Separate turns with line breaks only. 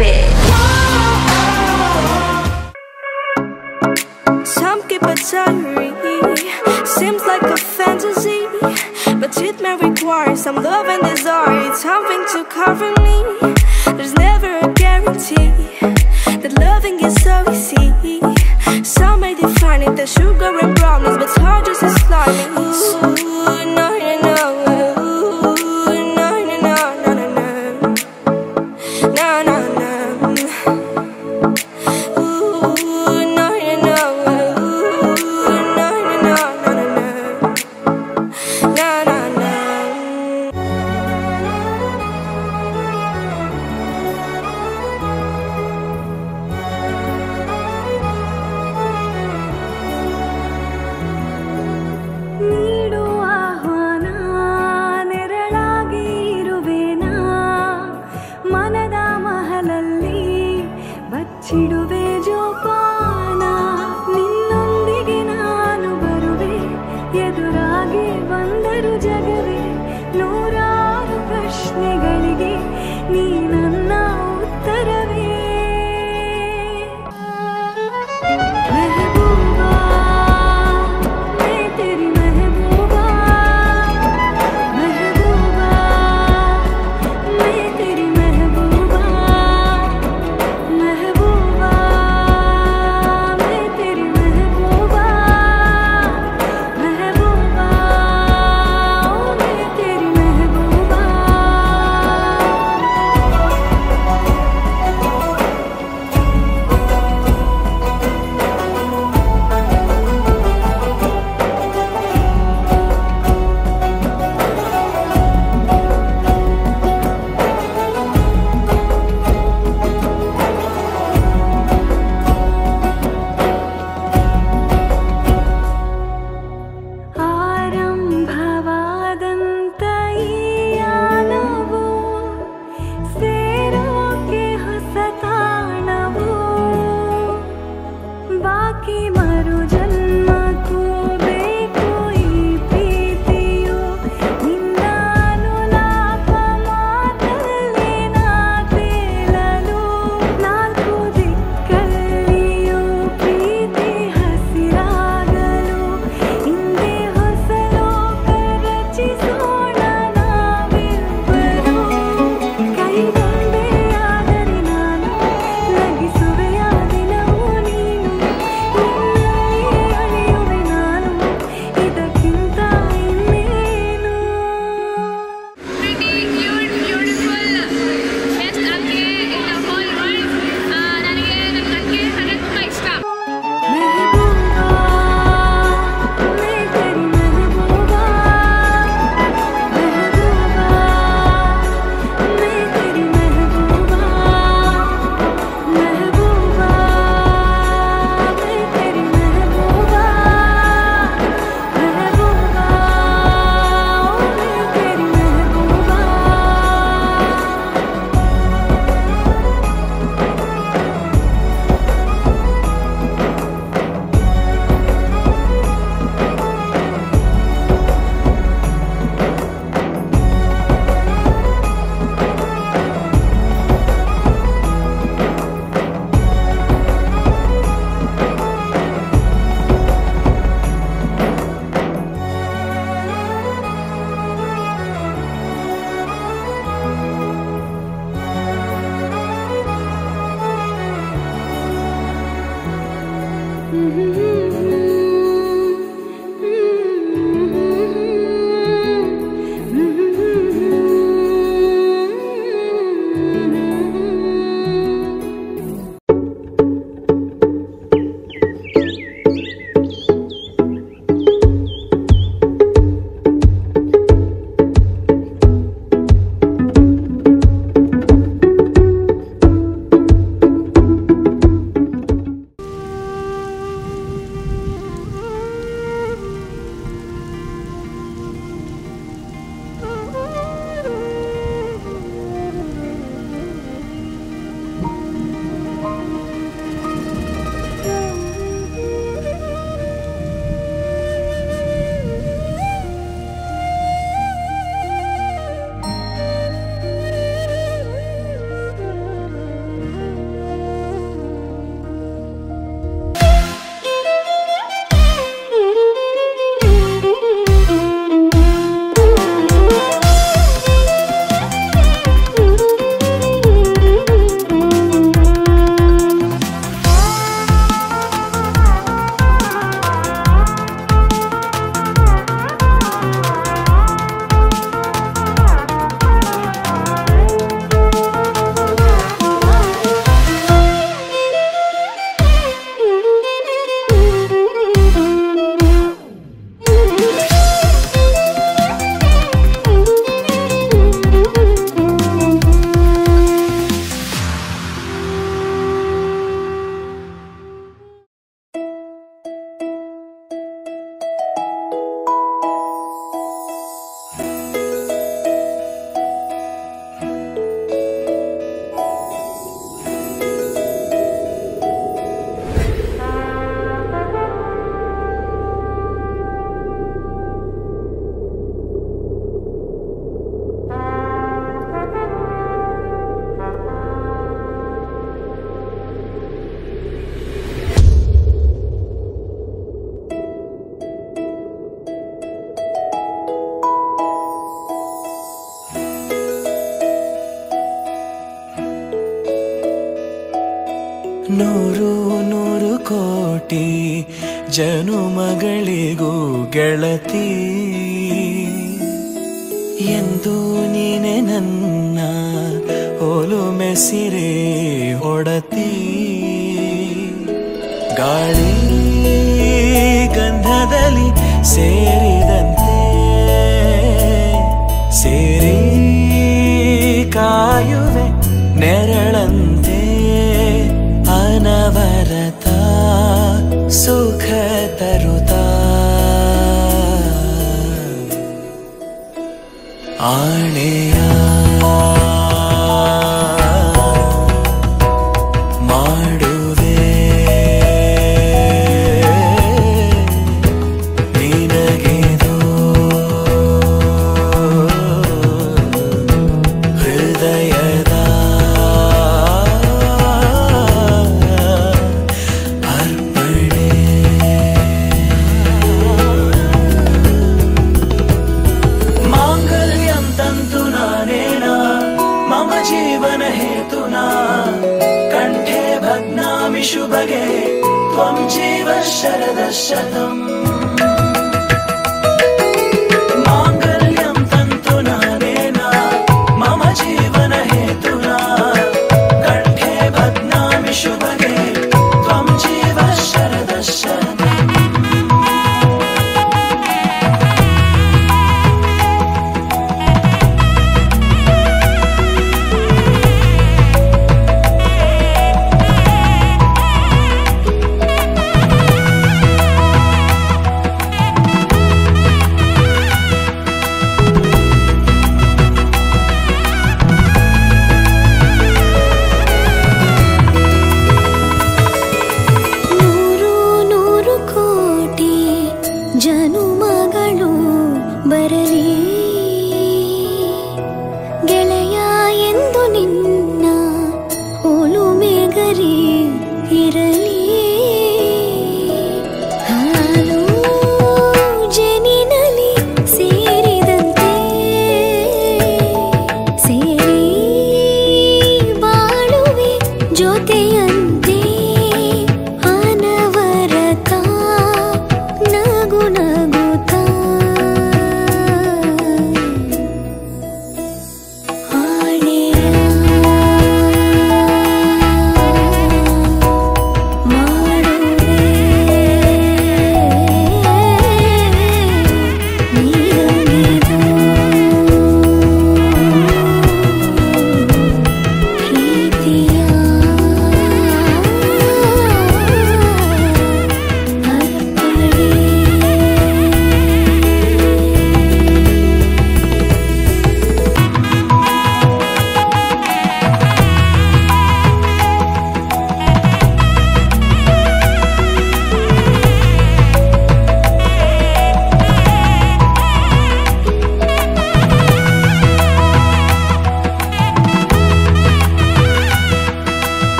it
Some keep a diary Seems like a fantasy But it may require some love and desire. It's Something to cover me. There's never a guarantee That loving is so easy. Some may define it as sugar and brownies But hard just as slimy Ooh, no, no, no 有光
ನೂರು ನೂರು ಕೋಟಿ ಜನುಮಗಳಿಗೂ ಗೆಳತಿ. ಎಂದು ನೀನೆ ನನ್ನ ಓಲು ಮೆಸಿರೆ ಹೊಡತಿ ಗಾಳಿ ಗಂಧದಲ್ಲಿ ಸೇರಿ
ആണയാ Sharadashatam